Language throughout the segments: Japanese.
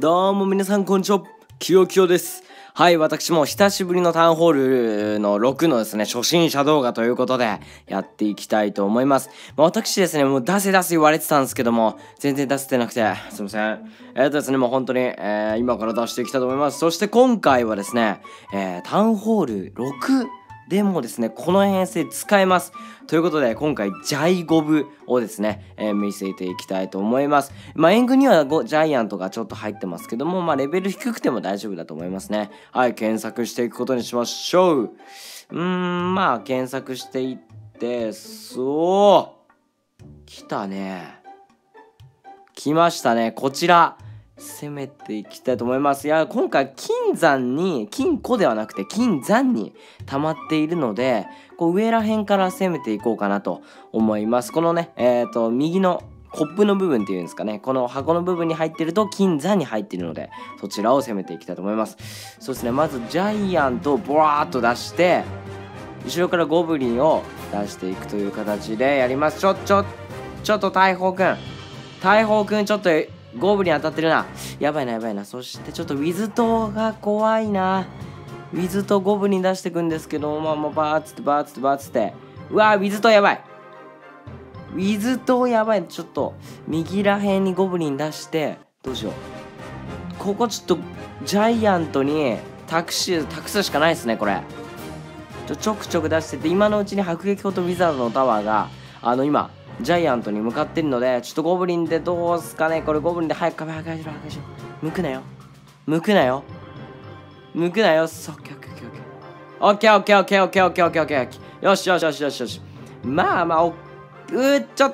どうも皆さんこんにちは。きよきよです。はい、私も久しぶりのタウンホールの6のですね、初心者動画ということでやっていきたいと思います。まあ、私ですね、もう出せ出せ言われてたんですけども、全然出せてなくて、すいません。えー、っとですね、もう本当に、えー今から出していきたいと思います。そして今回はですね、えータウンホール6でもですね、この編成使えます。ということで、今回、ジャイゴブをですね、えー見せていきたいと思います。まあ、エングにはジャイアントがちょっと入ってますけども、まあ、レベル低くても大丈夫だと思いますね。はい、検索していくことにしましょう。うーん、まあ、検索していって、そう。来たね。来ましたね。こちら。攻めていきたいと思います。いや、今回、金山に、金庫ではなくて、金山に溜まっているので、こう上ら辺から攻めていこうかなと思います。このね、えっ、と、右のコップの部分っていうんですかね、この箱の部分に入ってると金山に入ってるので、そちらを攻めていきたいと思います。そうですね、まずジャイアントをボワーっと出して、後ろからゴブリンを出していくという形でやります。ちょ、ちょ、ちょっと大砲くん。大砲くん、ちょっとゴブリン当たってるな。やばいな、やばいな。そしてちょっとウィズ島が怖いな。ウィズとゴブリン出してくんですけど、まあまあ、バーッつって、バーッつって、バーッつって。うわー、ウィズとやばい。ウィズとやばい。ちょっと、右らへんにゴブリン出して、どうしよう。ここちょっと、ジャイアントに託し、託すしかないですね、これ。ちょちょくちょく出してて、今のうちに迫撃砲とウィザードのタワーが、あの、今、ジャイアントに向かってるので、ちょっとゴブリンでどうすかねこれゴブリンで早く壁破壊しろ、破壊しろ。向くなよ。向くなよ。向くなよ。そう、オッケーオッケーオッケーオッケーオッケーオッケーオッケーオッケーオッケーオッケーよしよしよしよしよし。まあまあ、おうー、ちょっ、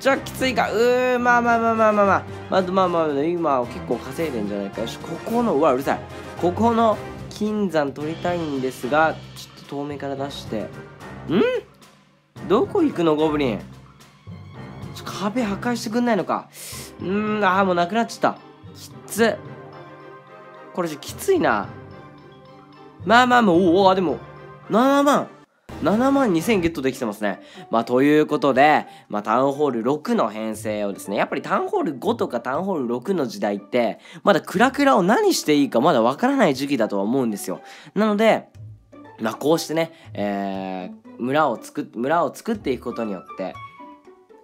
ちょ、きついか。うー、まあまあまあまあまあまあ。まあまあまあ、今結構稼いでんじゃないかよし、ここの、うわ、うるさい。ここの金山取りたいんですが、ちょっと遠目から出して。ん？どこ行くの、ゴブリン？壁破壊してくんないのか。うーん、あーもうなくなっちゃった。きつ。これじゃきついな。まあまあまあ、おお、でも、7万。7万2000ゲットできてますね。まあ、ということで、まあ、タウンホール6の編成をですね、やっぱりタウンホール5とかタウンホール6の時代って、まだクラクラを何していいかまだわからない時期だとは思うんですよ。なので、まあ、こうしてね、えー村を作っ村を作っていくことによって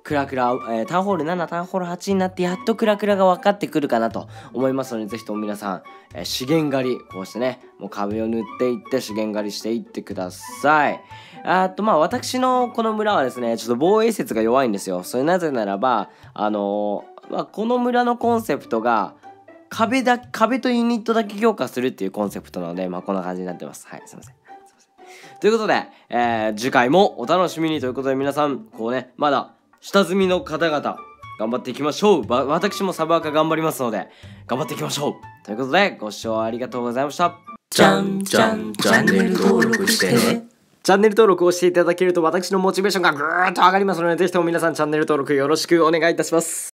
クラクラ、えータウンホール7タウンホール8になってやっとクラクラが分かってくるかなと思いますのでぜひとも皆さん、えー資源狩りこうしてねもう壁を塗っていって資源狩りしていってください。あとまあ私のこの村はですねちょっと防衛説が弱いんですよ。それなぜならばあのーまあ、この村のコンセプトが壁だ壁とユニットだけ強化するっていうコンセプトなのでまあこんな感じになってます。はいすいません。ということで、えー次回もお楽しみにということで皆さんこうねまだ下積みの方々頑張っていきましょう。わ私もサブアカ頑張りますので頑張っていきましょう。ということでご視聴ありがとうございました。じゃんじゃんチャンネル登録して。ねチャンネル登録をしていただけると私のモチベーションがぐーっと上がりますのでぜひとも皆さんチャンネル登録よろしくお願いいたします